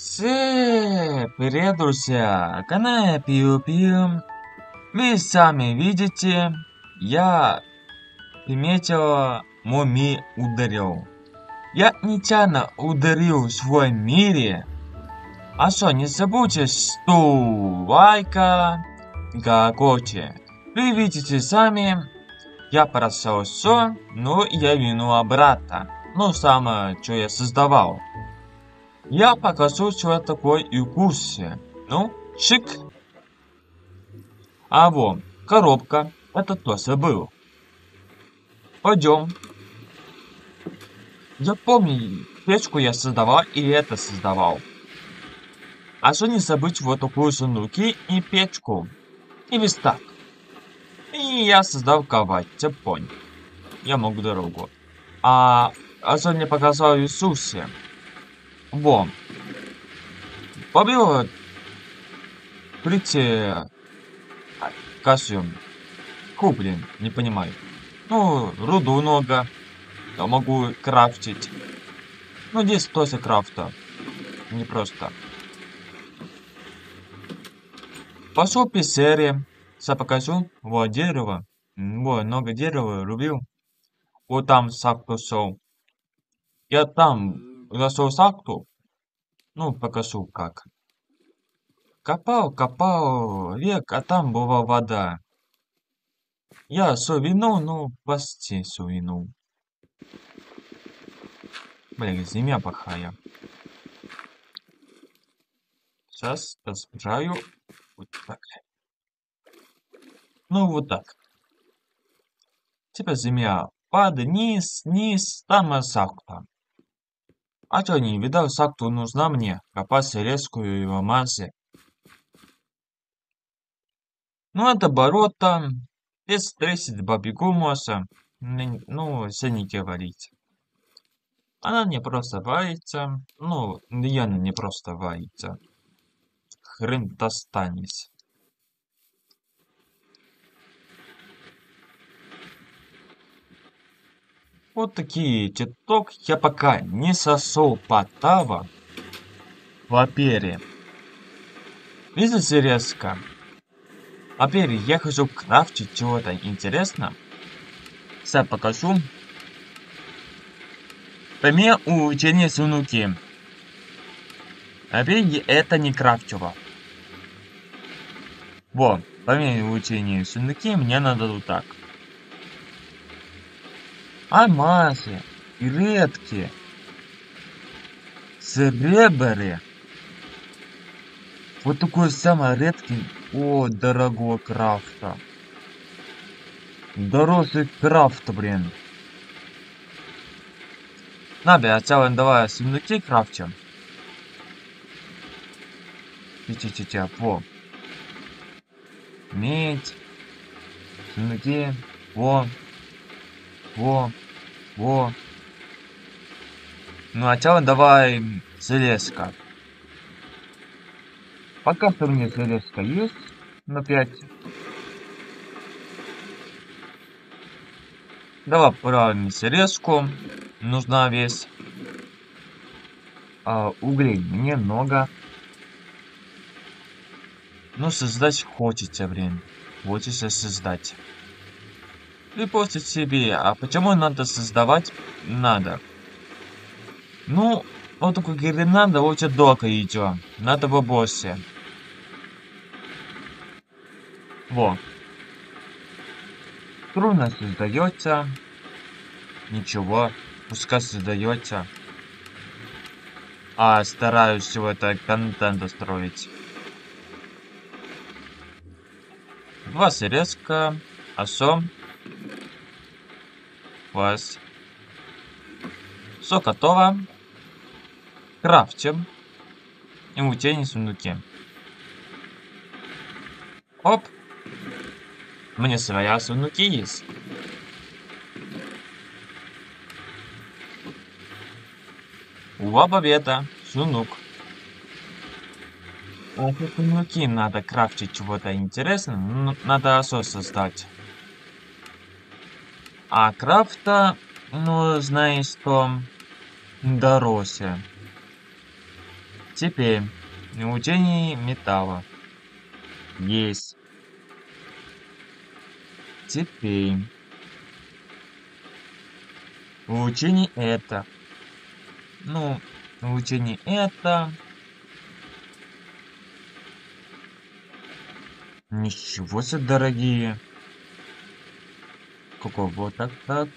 Все, привет, друзья! Канал Пиу Пиу. Вы сами видите, я приметил, Моми ударил. Я нечаянно ударил в свой мире. А что, не забудьте, что лайка, колокольчик. Вы видите сами, я бросал все, но я вину обратно. Ну, самое, что я создавал. Я покажу, что такое вкусе. Ну, шик. А вот, коробка. Это тоже был. Пойдем. Я помню, печку я создавал и это создавал. А что не забыть вот такую сундуки и печку. И верстак. И я создал кровать, понял. Я могу дорогу. А, а что мне показал Иисусе? Во. Побил прийти кассу. Куплен, не понимаю. Ну, руду много. Я могу крафтить. Ну, здесь тоже крафта. Не просто. Пошел писаре. Сейчас покажу. Вот дерево. Вот, много дерева рубил. Вот там сак пошел. Я там нашел сакту. Ну, покажу как. Копал, копал век, а там была вода. Я совинул, ну, почти совинул. Блин, земля плохая. Сейчас разбираю. Вот так. Ну, вот так. Теперь земля падает вниз, вниз, там сакта. А что не видал, сакту нужна мне, копать резкую его массе. Ну, это борота, без 30 бабигу моса, ну, все не говорить. Она не просто варится, ну, я не просто варится. Хрен достанется. Вот такие титок я пока не сосол потава в апере. Видите резко? Апере я хочу крафтить чего-то интересно. Сейчас покажу. Пример учения сунуки. Апере это не крафтило. Вот, помимо учения сунуки мне надо вот так алмазы и редкие серебряные. Вот такой самый редкий, о, дорогой крафта. Дорогой крафт, блин. Надо, я целый давай сундуки крафтим. Ти-ти-ти-ти, во. Медь. Сундуки. Во. Во. Во. Ну, а тело давай железка. Пока что у меня железка есть на 5. Давай правильно железку. Нужна весь. А, углей мне много. Но создать хочется, блин. Хочется создать. После себе, а почему надо создавать надо? Ну, вот такой надо очень долго идет. Надо побольше. Во. Трудно создается. Ничего. Пускай создается. А стараюсь всего это контент строить. Два резко. Осом вас. Все готово. Крафтим. И утени сундуки. Оп. Мне своя сундуки есть. Ува победа. Сундук. А сундуки надо крафтить чего-то интересного. Ну, надо осо создать. А крафта, ну, знаешь что, дороже. Теперь учение металла. Есть. Теперь учение это. Ну, учение это. Ничего себе, дорогие. Какой вот так так.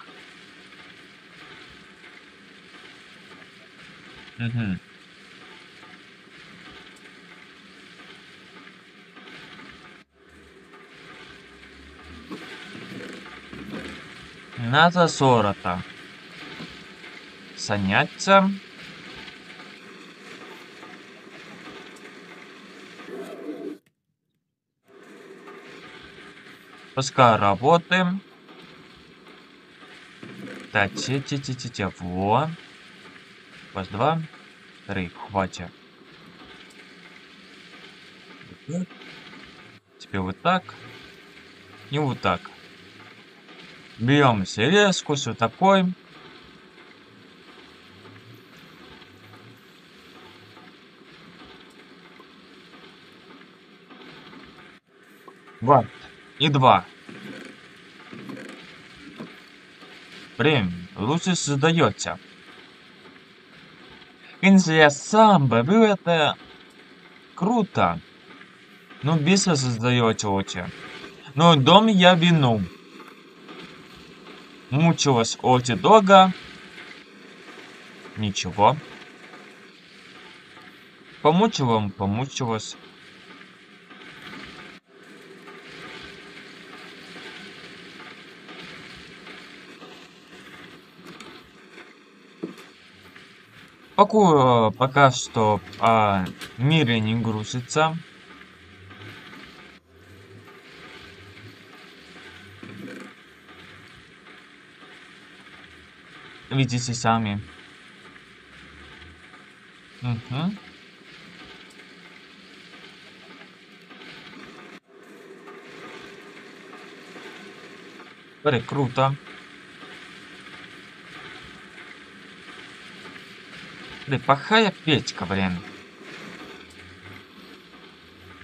Угу. Надо сорота. Заняться. Пускай работаем. Те во. Раз, два, три, хватит. Теперь вот так. И вот так. Берем срезку, все такой. Вот. И два. Блин, лучше создается. Если я сам бы это круто. Ну, быстро создаете очень. Но дом я вину. Мучилась очень долго. Ничего. Помучила, помучилась. Пока, пока что а, мире не грузится. Видите сами. Угу. Смотри, круто. Блин, плохая Петька, блин.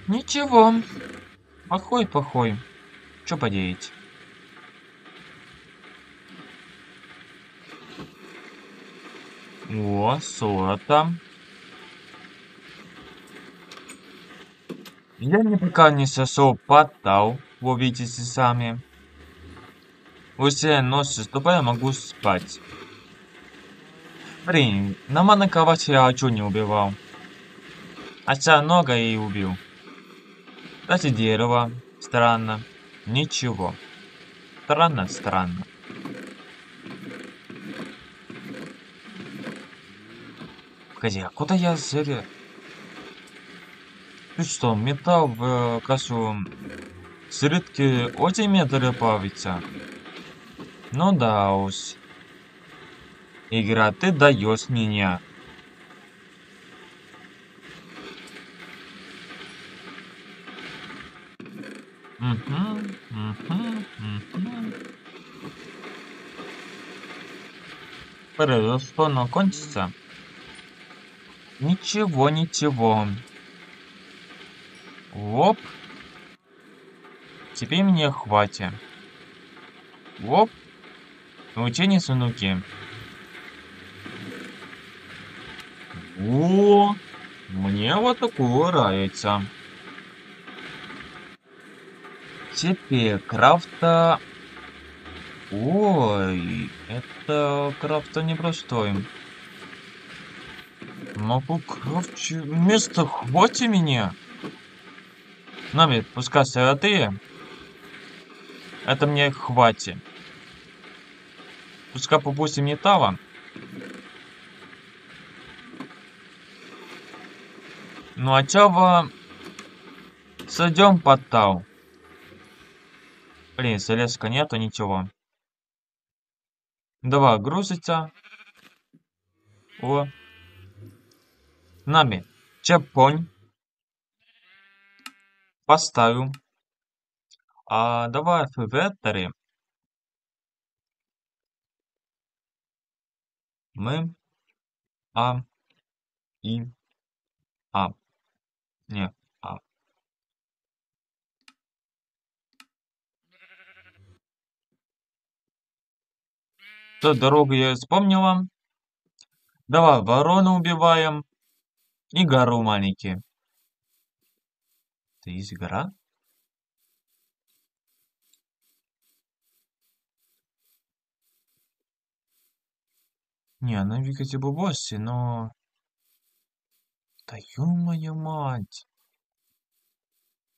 Ничего. Плохой, плохой. Что поделать? О, сота. Я не пока не сошел потал, вы видите сами. Уже ночью ступая могу спать. Блин, на мана кровати я чё не убивал? Хотя много и убил. Кстати, дерево. Странно. Ничего. Странно, странно. Погоди, а куда я зря... Ты что, металл в э, кашу средки очень медленно плавится? Ну да уж. Игра, ты даешь меня. Угу, угу, угу. Оно кончится. Ничего, ничего. Оп. Теперь мне хватит. Оп. Научение сунуки. О, мне вот такое нравится. Теперь крафта... Ой, это крафта непростой. Могу крафчи... Место хватит меня. Нами, пускай сиротые. Это мне хватит. Пускай попустим металла. Ну а вы сойдем под тау? Блин, железка нету, ничего. Давай, грузится. О, нами чепонь поставим. А давай фиветери. Мы а и А. Не, А. То дорогу я вспомнила. Давай ворону убиваем. И гору маленький. Это есть гора? Не, она в Екатеринбурге, но... Да ё-моё мать!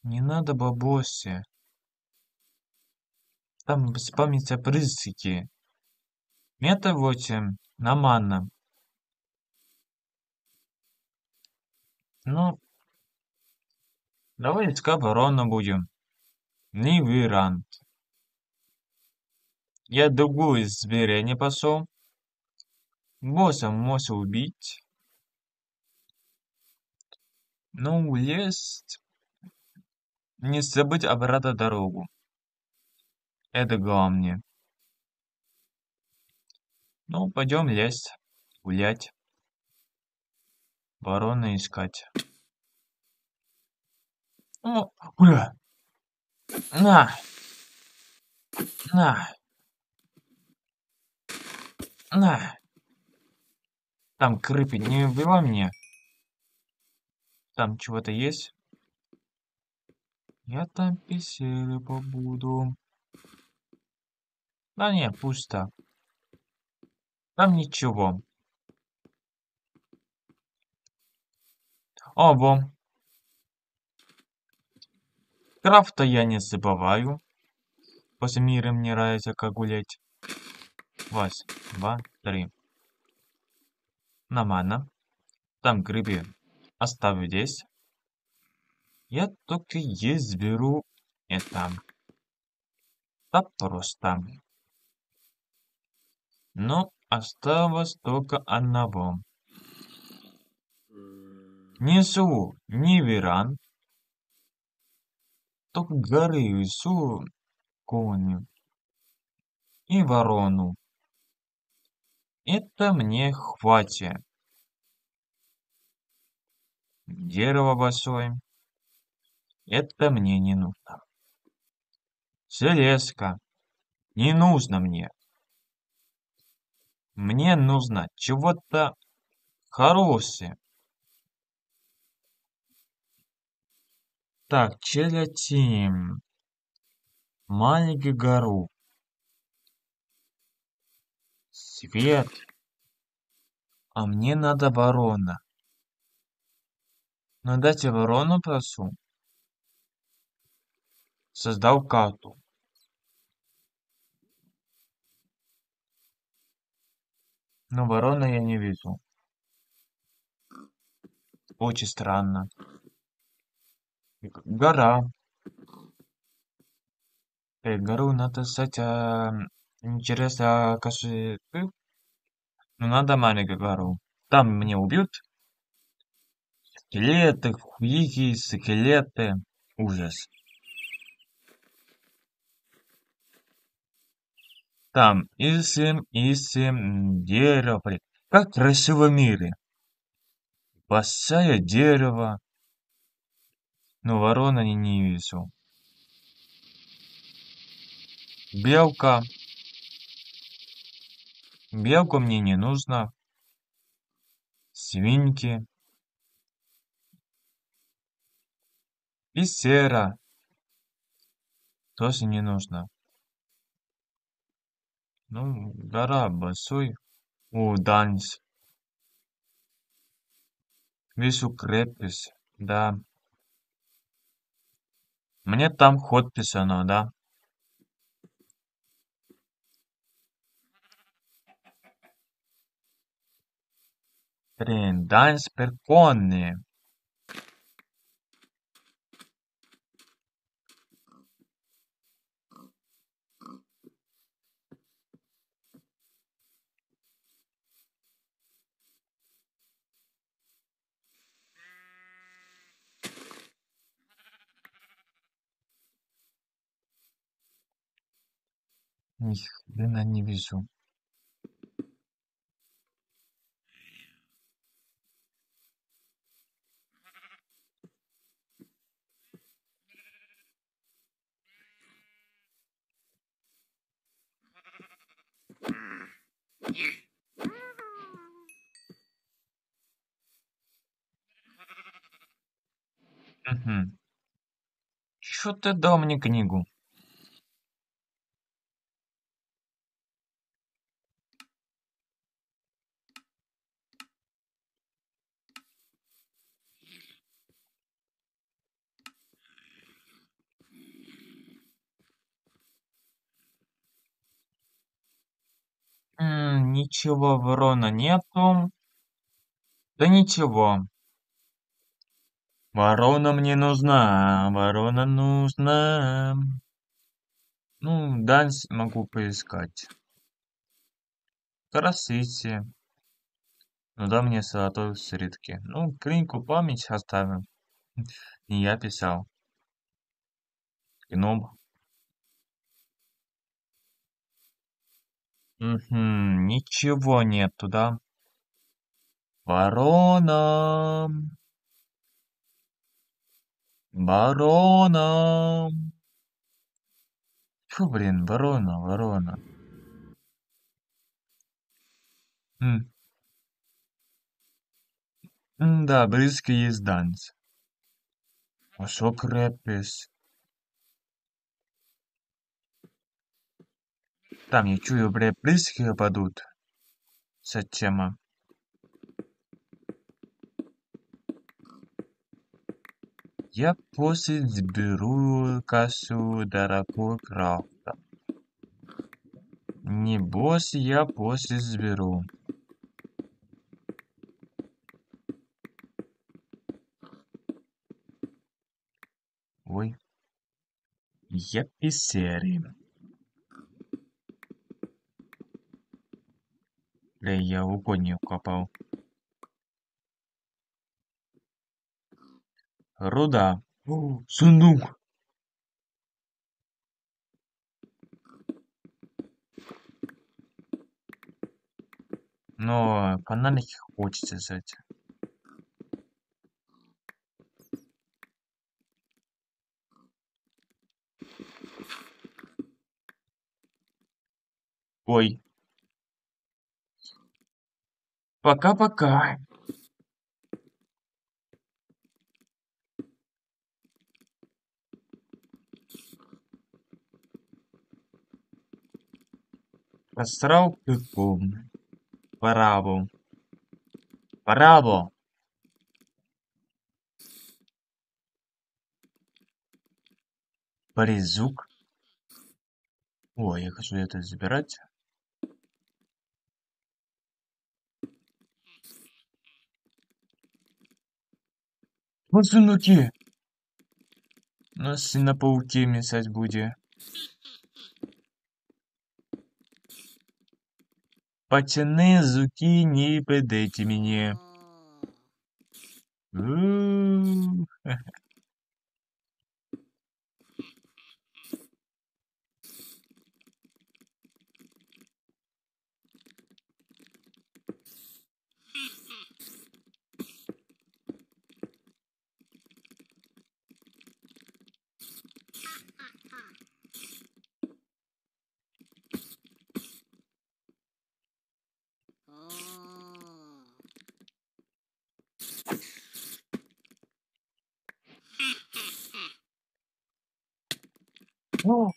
Не надо бабосе. Там вспомнится призраки. Мета 8 на манна. Ну, давай искать ворона будем. Не вариант. Я другую зверя не пошел. Босса может убить. Ну, есть. Не забыть обратно дорогу. Это главное. Ну, пойдем лезть, гулять. Ворона искать. О, ура! На! На! На! Там крыпи, не убивай меня. Там чего-то есть? Я там писали побуду. Да не, пусто. Там ничего. Оба. Крафта я не забываю. После мира мне нравится как гулять. Раз, два, три. Нормально. Там грибы оставлю здесь. Я только есть беру это. Да просто. Но осталось только одного. Несу не веран, только горы несу кони и ворону. Это мне хватит. Дерево большое. Это мне не нужно. Железка. Не нужно мне. Мне нужно чего-то хорошее. Так, челятим. Маленький гору. Свет. А мне надо ворона. Ну дайте ворону прошу. Создал карту. Но ворона я не вижу. Очень странно. Гора. Э, гору надо стать... А... Интересно, а кажется... Ну, надо маленькую гору. Там меня убьют. Скелеты, хуики, скелеты. Ужас. Там ищем, ищем дерево. Как красиво в мире. Большое дерево. Но ворона не, не вижу. Белка. Белку мне не нужно. Свиньки. И сера. Тоже не нужно. Ну, гора большой. О, Данис. Вижу крепость, да. Мне там ход писано, да? Блин, Данис Ни хрена не вижу. Угу. Чё ты дал мне книгу? Ничего ворона нету. Да ничего. Ворона мне нужна, ворона нужна. Ну, данс могу поискать. Красите. Ну да мне золотой средки. Ну, клинику память оставим. Не я писал. Гном. Угу, ничего нет туда. Ворона. Ворона. Фу, блин, ворона, ворона. М. Да, близко есть данс. А що крепись? Там я чую, бля, близкие падут. Ця тема. Я после зберу кассу дорогого крафта. Не босс, я после зберу. Ой. Я писери. Бля, я огонь не укопал. Руда. О, сундук. Но фонарики хочется взять. Ой. Пока-пока. Астрал пиком. Парабол. Парабол. Паризук. Ой, я хочу это забирать. Вот сундуки. Нас на пауке мешать будет. Пацаны, зуки, не подайте мне. У-у-у.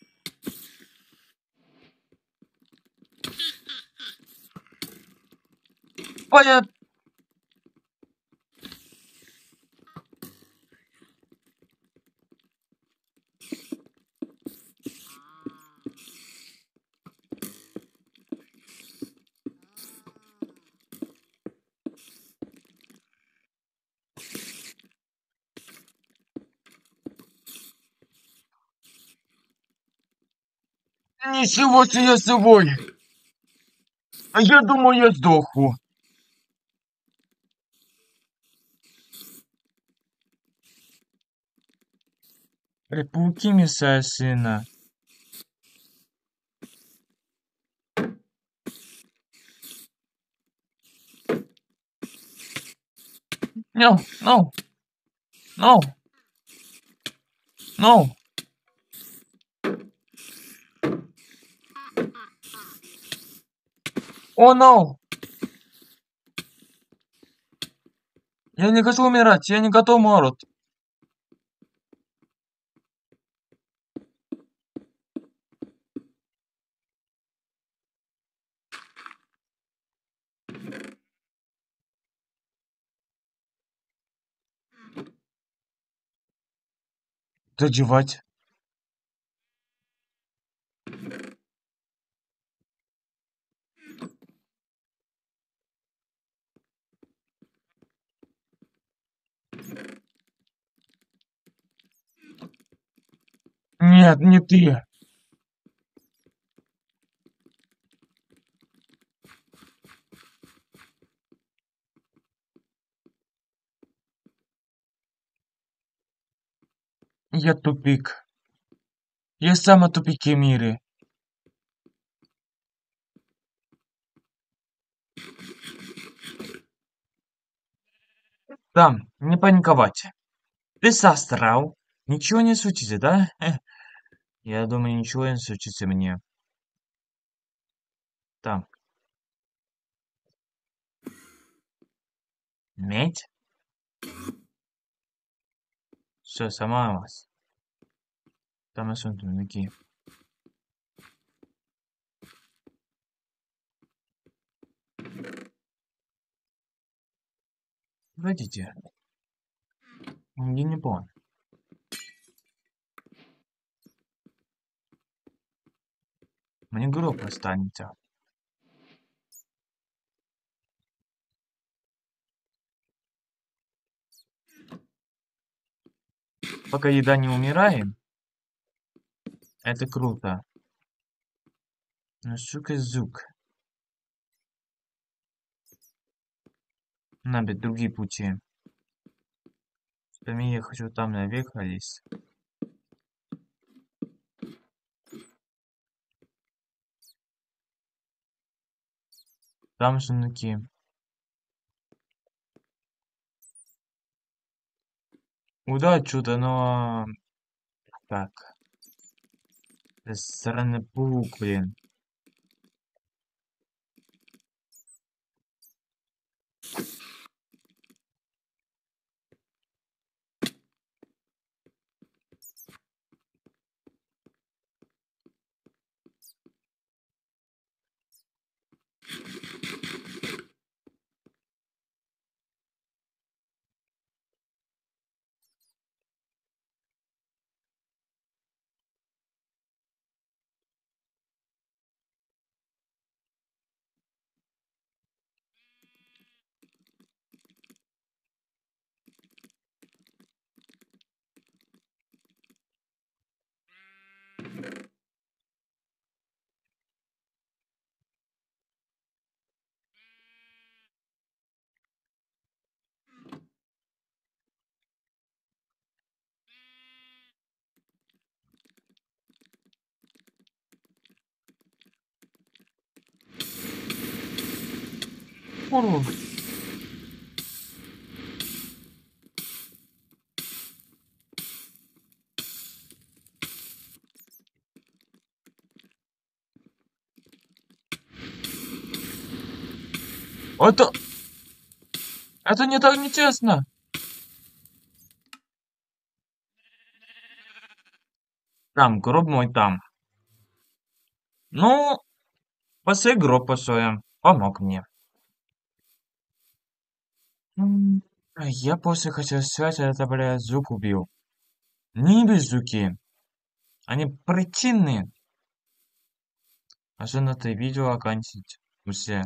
О. Ничего себе я свой. А я думал, я сдоху. Бля, пауки мешают сына. No, no, no, no. О, no! Я не хочу умирать, я не готов умирать. Доживать. Нет, не ты. Я тупик. Я самый тупике в мире. Там, не паниковать. Ты сострал? Ничего не случится, да? Я думаю, ничего не случится мне. Там. Медь? Все, сама вас. Там и сундуки. Погодите. Я не понял. Мне гроб останется. Пока еда не умирает, это круто. Но сука зук. Надо другие пути. Что я хочу там наверх лезть. Там сундуки. Удать что-то, но... Так. Сраный паук, блин. Фу. Это... Это не так нечестно. Там, гроб мой там. Ну, после гроб посоем. Помог мне. А я после хотел сказать, это, бля, звук убил. Не без звуки. Они причинные. Особенно ты видео окончить. Все.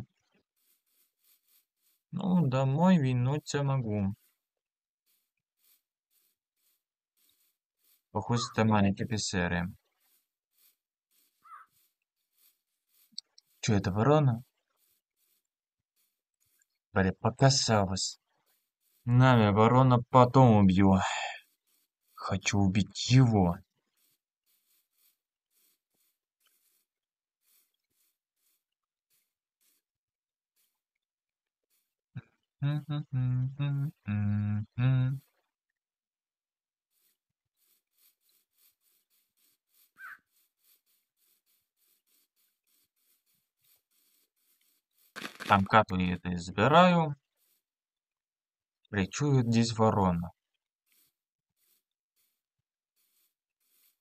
Ну, домой вернуться могу. Похоже, это маленькие офицеры. Че, это ворона? Господи, показалось. Нами оборона потом убью. Хочу убить его. Mm-hmm. Там я это забираю. Причует здесь ворона.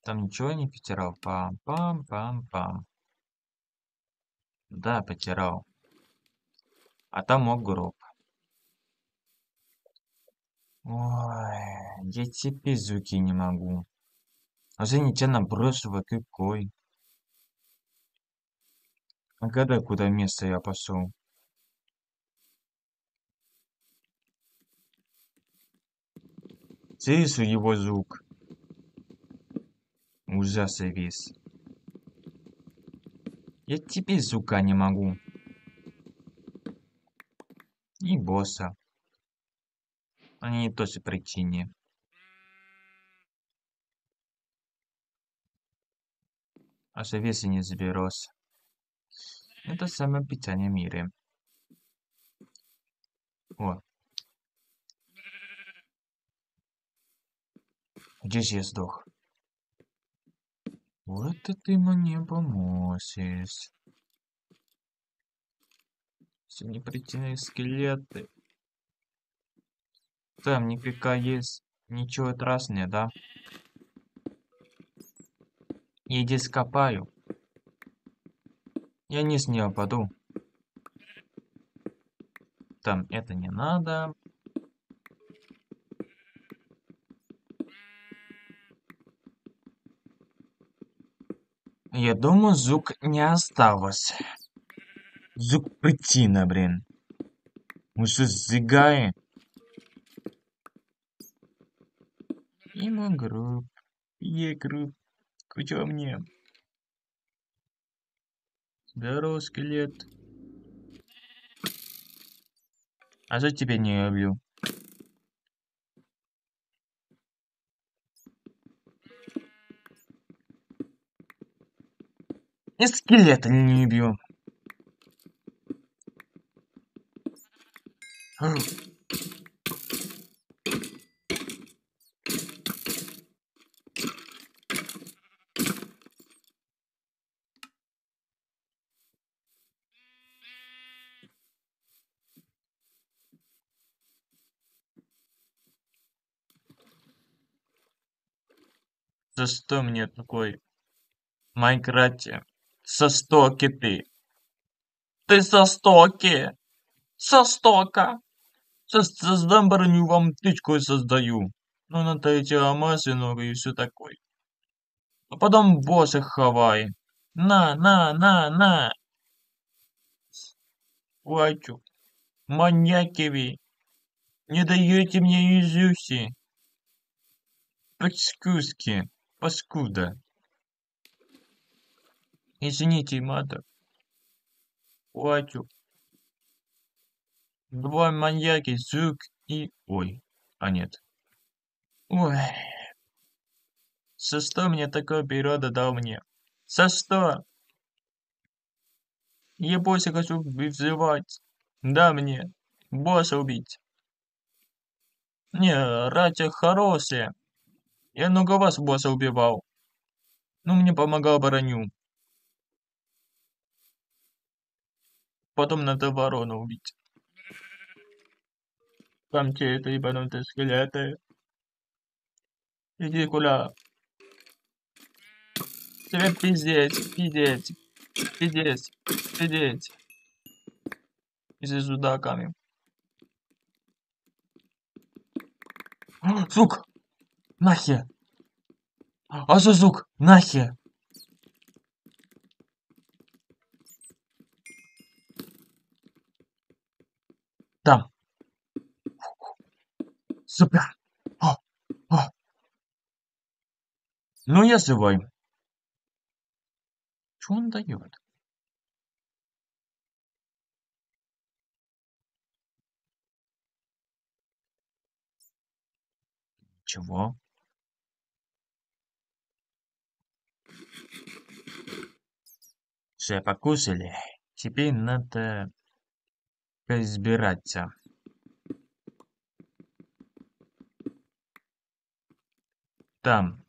Там ничего не потерял. Пам-пам-пам-пам. Да, потерял. А там мог гроб. Ой, я теперь звуки не могу. А Извините, набросила какой. А когда куда место я пошел? Слышу его звук. Ужасный весь. Я теперь звука не могу. И босса. Они не той же причине. А весы не заберось. Это самое питание в мире. О. Здесь я сдох. Вот это ты мне поможешь. Все непритяные скелеты. Там нифига есть. Ничего страшного, да? Иди скопаю. Я не с нее паду. Там это не надо. Я думаю, звук не осталось. Звук причина, блин. Мы что, сжигаем? Ему групп. Е групп. Куда мне? Здорово, скелет. А что тебя не люблю? И скелета не убью. За что мне такой Майнкрафте? Со стоки ты. Ты со стоки. Со стока. Создам броню, вам тычку создаю. Ну, на эти амазы много и все такое. А потом босса хавай. На, на, на, на. Хватит. Маньяки вы. Не даете мне изюси. Паскуски паскуда. Извините, мата. Хватит. Два маньяки, звук и... Ой, а нет. Ой. За что мне такое природа дал мне? За что? Я босса хочу взрывать. Да мне. Босса убить. Не, Ратя хорошая. Я много вас босса убивал. Ну, мне помогал броню. Потом надо ворона убить. Там те это ебанутые скелеты. Иди куда. Тебе пиздец, пиздец, пиздец, пиздец. И за судаками. Сука! Нахер! А за звук? Нахер! Там. Супер. О, о. Ну, я живой. Что он дает? Чего? Все покусали. Теперь надо разбираться. Там.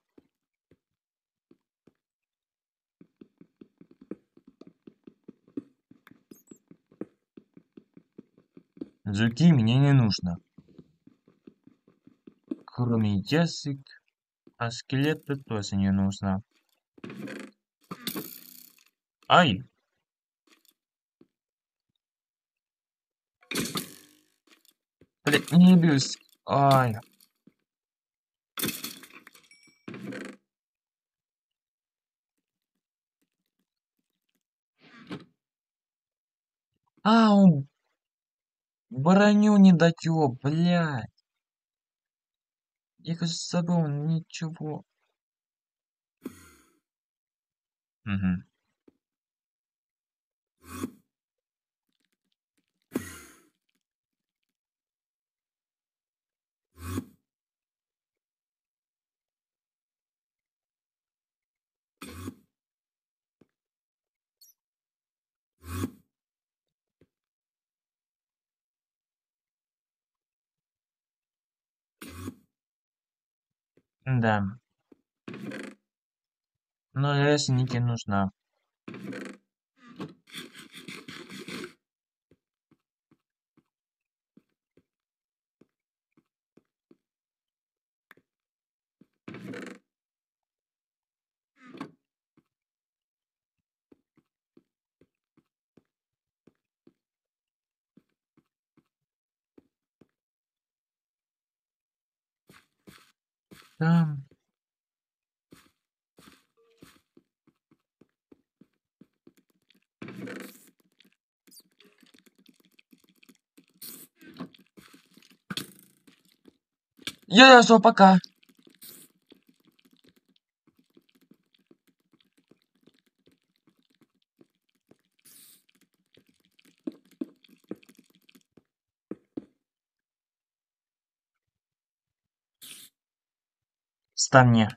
Зуки мне не нужно. Кроме язык, а скелеты тоже не нужно. Ай! Блин, не бьюсь. Ай. А, он броню не дотёк, блядь. Я, кажется, забыл, ничего. Угу. Да. Но лес Нике нужна. Там. Я что, пока. Мне.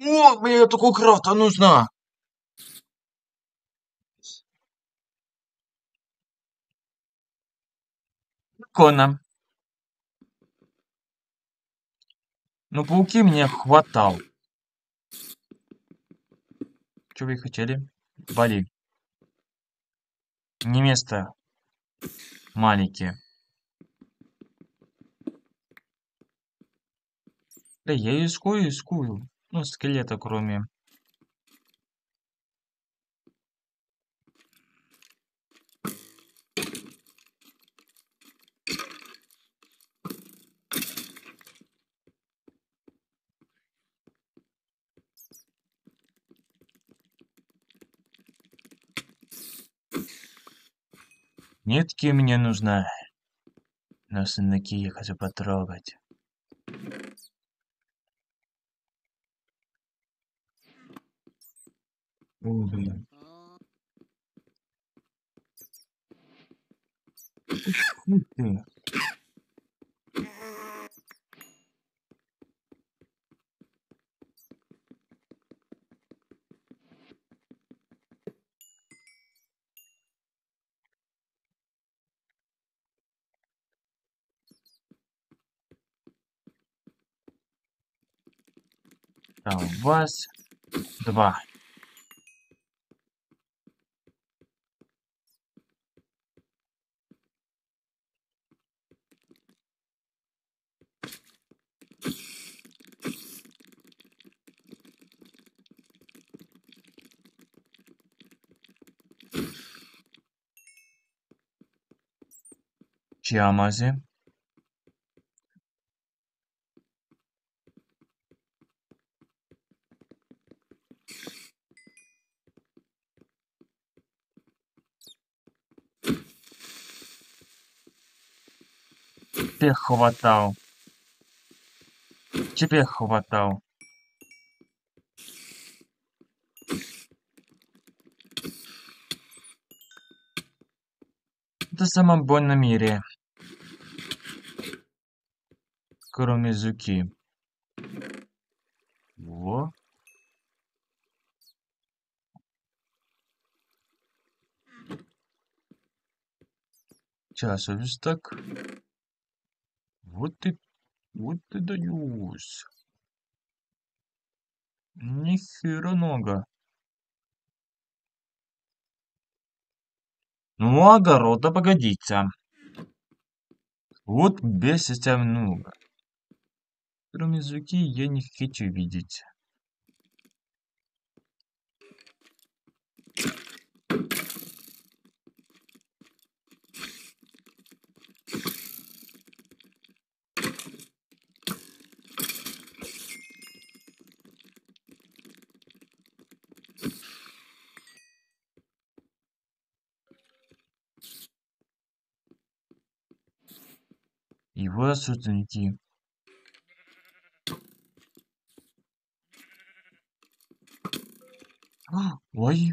О, мне такого крафта нужна. Прикольно. Ну, пауки мне хватал. Что вы хотели? Бали. Не место. Маленькие. Да я искую, искую. Ну, скелета кроме. Нитки мне нужна. Но сынаки я хочу потрогать. О, блин. Ух ты. Так, вас два. Чиамази. Тебе хватал. Тебе хватал. Это самом больном мире. Кроме Зуки. Во. Сейчас, так. Вот ты, вот ты даешь. Нихера много. Ну, огорода погодите. Вот бесится много. Кроме звуки я не хочу видеть. Его отсюда найти. Ой.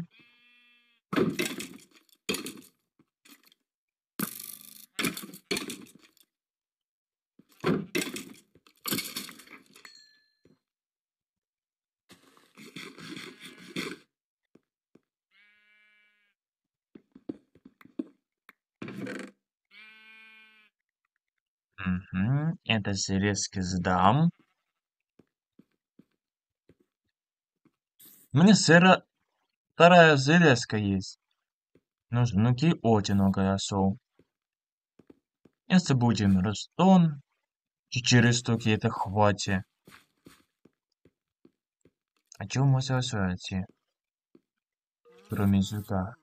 Угу, это железки сдам. Вторая железка есть. Нужно внуки очень много росол. Если будем ростон, четыре штуки это хватит. А чего можно освоить? Кроме языка.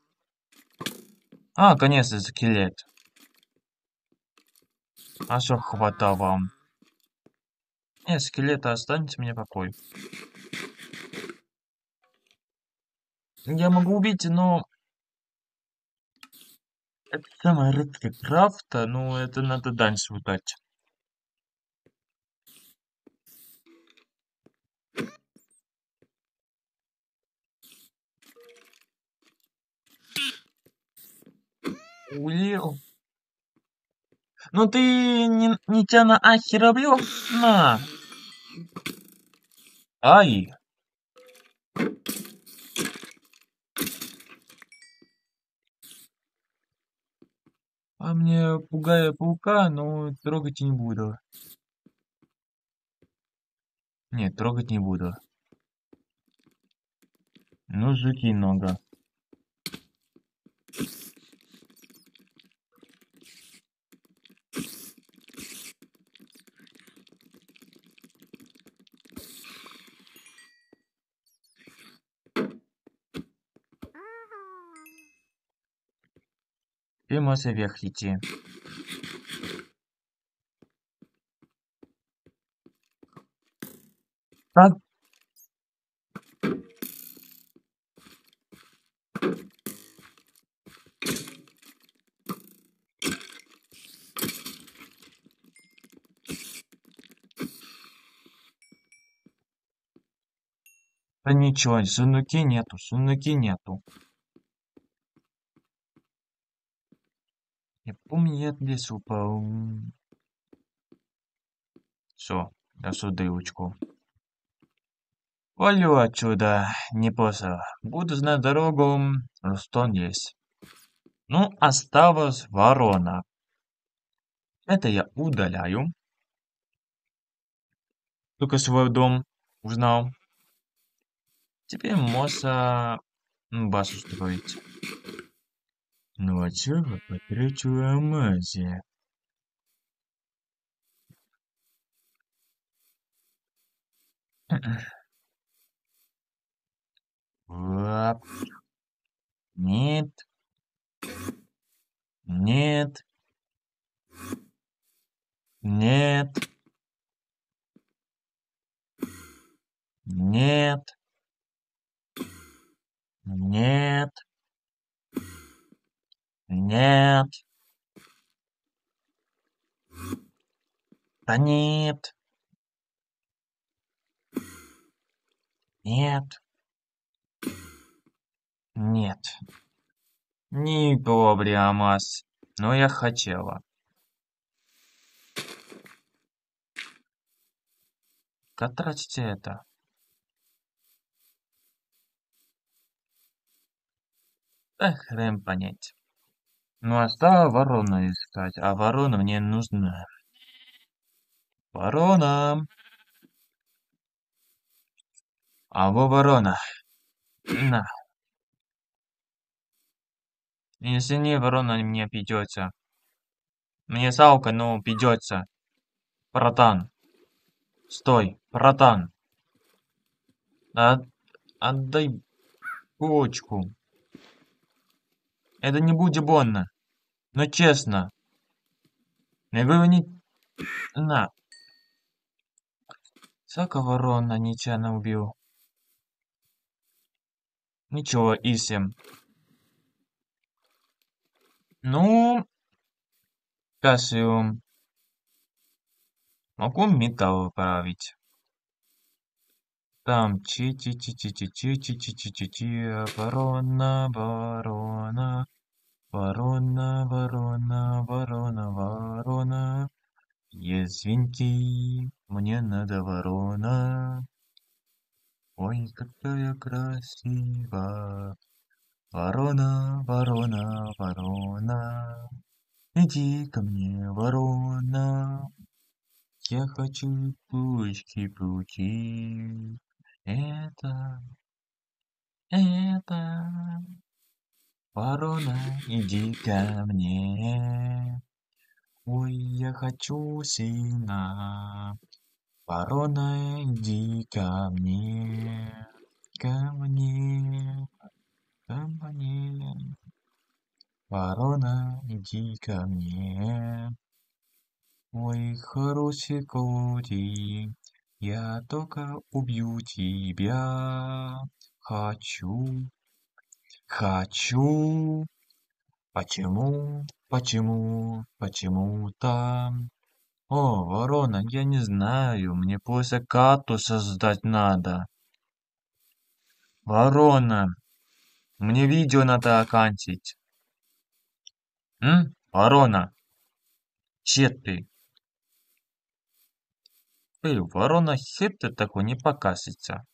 А, конечно, скелет. А что хватало вам? Нет, скелета останется мне покой. Я могу убить, но... Это самая редкая крафта, но это надо дальше удать. Улил. Ну ты не, не тебя на ахи роблю? На. Ай. А мне пугая паука, но трогать не буду. Нет, трогать не буду. Ну, жуки много. Ты можешь вверх идти. Так. Да ничего, сундуки нету, сундуки нету. Я помню, я в лес упал. Все, я судылочку. Валю отсюда, не после. Буду знать дорогу, Рустон есть. Ну, осталась ворона. Это я удаляю. Только свой дом узнал. Теперь можно базу строить. Ну а чего потрачу алмазе? Лап. Нет. Нет. Нет. Нет. Нет. Нет. Да нет. Нет. Нет. Не проблемас. Но я хотела. Как тратите это? Да хрен понять. Ну, а стала ворона искать, а ворона мне нужна. Ворона! А во ворона! На! Если не, ворона мне придется. Мне салка, но придется. Братан. Стой, братан. От... Отдай почку. Это не будет больно. Но честно. Не вы не... На. Сака ворона нечаянно убил. Ничего, Исим. Ну... Кассиум. Могу металл править. Там чи чи чи чи чи чи чи чи чи чи чи ворона ворона ворона ворона ворона ворона Извините, мне надо ворона. Ой, какая красивая. Ворона, ворона, ворона. Иди ко мне, ворона. Я хочу пучки получить. Это, это. Ворона, иди ко мне. Ой, я хочу сына. Ворона, иди ко мне. Ко мне. Ко мне. Ворона, иди ко мне. Ой, хороший котик, я только убью тебя. Хочу, хочу. Почему, почему, почему там? О, ворона, я не знаю, мне просто карту создать надо. Ворона, мне видео надо оканчивать. М? Ворона, че ты? Эй, ворона хитро такой не покажется.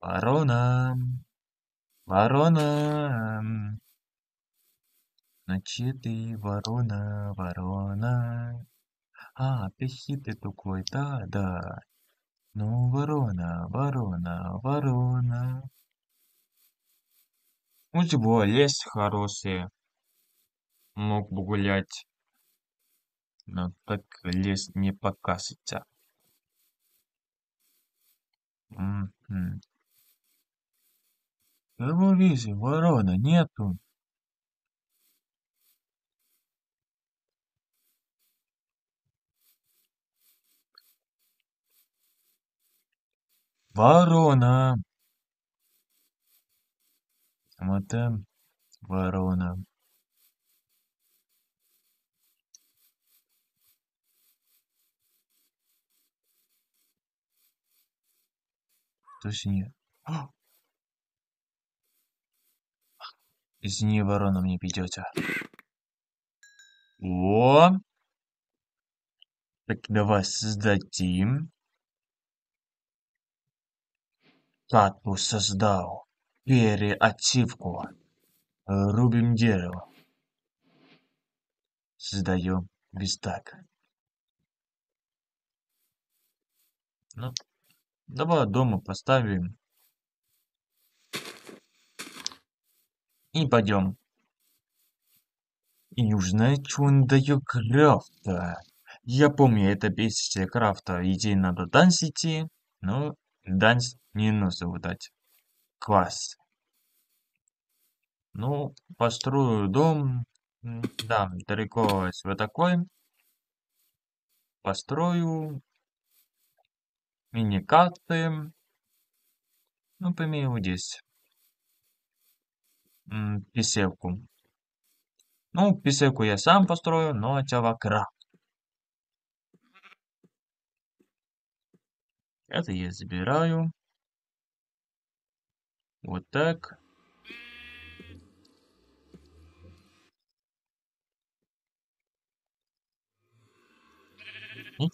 Ворона, ворона. Значит, ты ворона, ворона. А, ты хитрый такой, да, да. Ну, ворона, ворона, ворона. У тебя лес хороший. Мог бы гулять. Но так лес не покажется. М Кого лезем, ворона, нету! Ворона! Мота, ворона. Точнее. Извини, ворона, мне придется. О! Так давай создадим. Кату создал. Переативку. Рубим дерево. Создаем вистак. Ну, давай дома поставим. И пойдем. И узнать, что он дает крафта. Я помню, это бесится крафта. Идти надо данс идти, но данс не нужно выдать. Класс. Ну, построю дом. Да, далеко вот такой. Построю. Мини-карты. Ну, примеру здесь. Писевку. Ну, писевку я сам построю, но крафт. Это я забираю. Вот так. И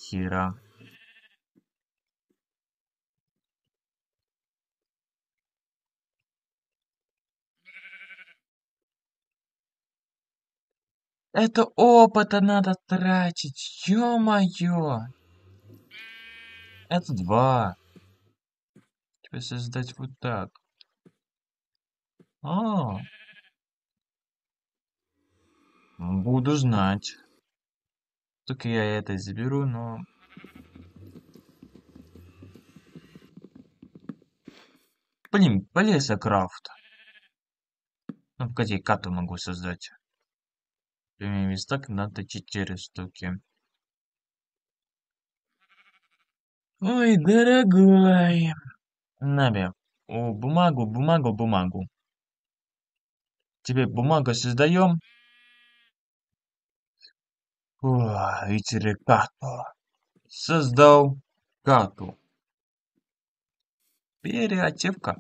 Это опыта надо тратить, ё-моё! Это два. Теперь создать вот так. А. Буду знать. Только я это заберу, но... Блин, полеза крафт. Ну, погоди, кату могу создать. Так надо 4 штуки. Ой, дорогой. Наби, о, бумагу, бумагу, бумагу. Тебе бумагу создаем. Итери карту. Создал карту. Переачивка.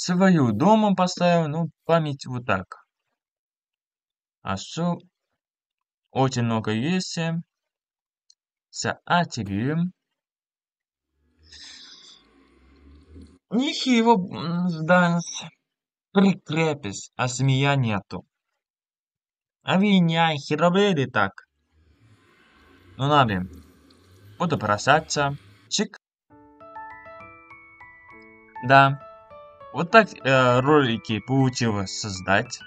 Свою дома поставил, ну, память вот так. А что? Очень много есть. Саатириум. Нихи его зданс. Прикрепись, а змея нету. А меня херобери так. Ну надо. Буду бросаться. Чик. Да. Вот так э, ролики получилось создать.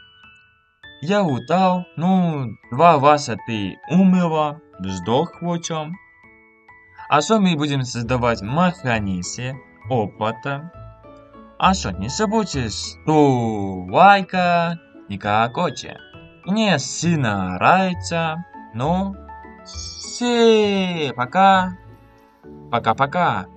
Я устал, ну, два васа ты умерла, сдох в чем. А что мы будем создавать механизм опыта? А что, не забудьте, что лайка, никакоче. Мне сильно нравится, ну, все, пока, пока-пока.